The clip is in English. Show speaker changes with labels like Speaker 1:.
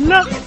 Speaker 1: Look.